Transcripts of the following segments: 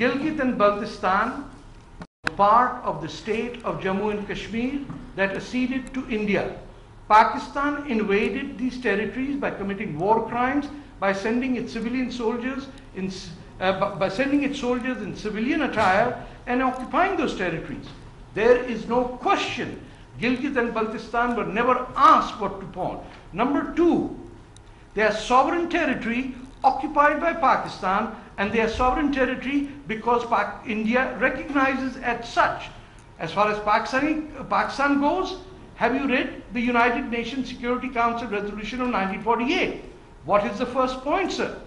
Gilgit and Baltistan part of the state of Jammu and Kashmir that acceded to India. Pakistan invaded these territories by committing war crimes, by sending its civilian soldiers in, uh, by- by sending its soldiers in civilian attire and occupying those territories. There is no question Gilgit and Baltistan were never asked what to pawn. Number two, their sovereign territory occupied by Pakistan and their sovereign territory because India recognizes as such. As far as Pakistani, Pakistan goes, have you read the United Nations Security Council resolution of 1948? What is the first point, sir?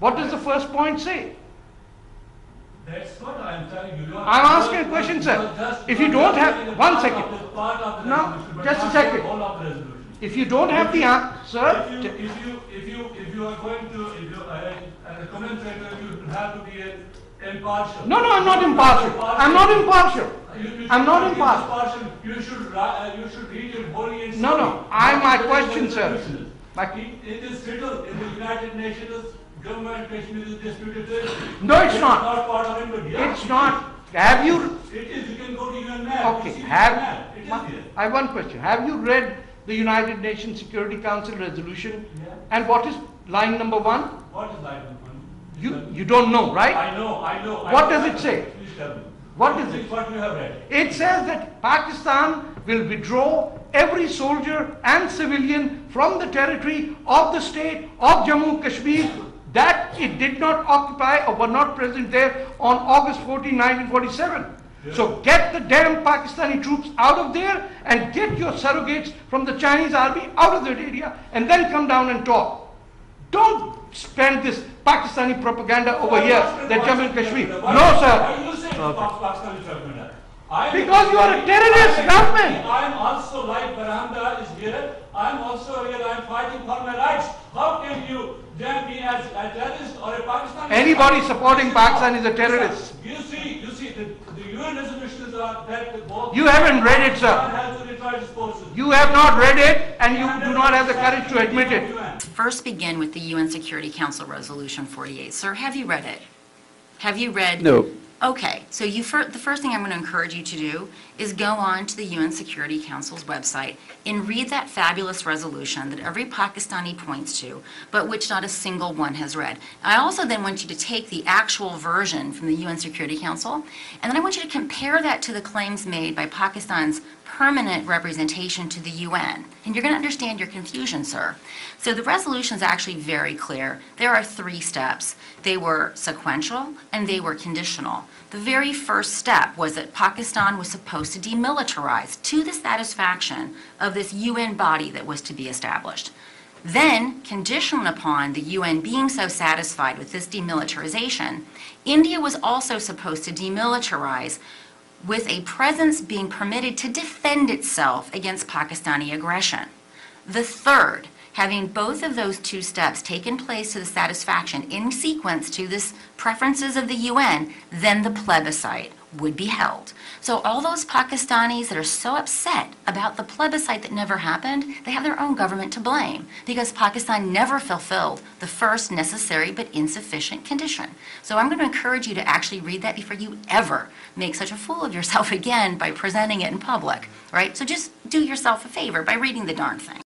What does the first point say? That's what I'm telling you. You I'm asking a question, sir. If you don't have- one second, a one part second. of the- Part of the No, just a second. If you don't have the answer, If sir, you, if you, if you, if you are going to, if you, uh, as a commentator, you have to be uh, impartial. no, no, I'm not impartial. I'm not impartial. You- you I'm not impartial. You should, uh, you should read your body and No, no. I- my question, sir. My- It is written in the United Nations, government Kashmir is disputed territory. No, it's not. Not part of. Yeah, It's it not. Have you. It is, you can go to UN map. Okay, have, map. It is here. I have one question. Have you read the United Nations Security Council resolution? Yeah. And what is line number one? What is line number one? You, you don't know, right? I know, I know. What know, does I it say? Please tell me. What is it? What you have read. It says that Pakistan will withdraw every soldier and civilian from the territory of the state of Jammu Kashmir that it did not occupy or were not present there on August 14, 1947. So get the damn Pakistani troops out of there and get your surrogates from the Chinese army out of that area and then come down and talk. Don't spend this Pakistani propaganda over here that Jammu and Kashmir. No, sir. Why you say Pakistan is propaganda? I Because you are a terrorist government. I am also like Baranda is here. I am also here. I am fighting for my rights. How can you then be as a terrorist or a Pakistani? Anybody supporting Pakistan is a terrorist. You see, the, the UN resolutions are that both. You haven't read it, sir. Pakistan has to retry its forces. You have not read it and you do not have the courage to admit it. First begin with the UN Security Council Resolution 48. Sir, have you read it? Have you read? No. Okay, so you, fir- the first thing I'm going to encourage you to do is go on to the UN Security Council's website and read that fabulous resolution that every Pakistani points to, but which not a single one has read. I also then want you to take the actual version from the UN Security Council, and then I want you to compare that to the claims made by Pakistan's permanent representation to the UN. And you're going to understand your confusion, sir. So the resolution is actually very clear. There are three steps. They were sequential and they were conditional. The very first step was that Pakistan was supposed to demilitarize to the satisfaction of this UN body that was to be established. Then, conditional upon the UN being so satisfied with this demilitarization, India was also supposed to demilitarize with a presence being permitted to defend itself against Pakistani aggression. The third, having both of those two steps taken place to the satisfaction in sequence to this preferences of the UN, then the plebiscite would be held. So all those Pakistanis that are so upset about the plebiscite that never happened, they have their own government to blame because Pakistan never fulfilled the first necessary but insufficient condition. So I'm going to encourage you to actually read that before you ever make such a fool of yourself again by presenting it in public, right? So just do yourself a favor by reading the darn thing.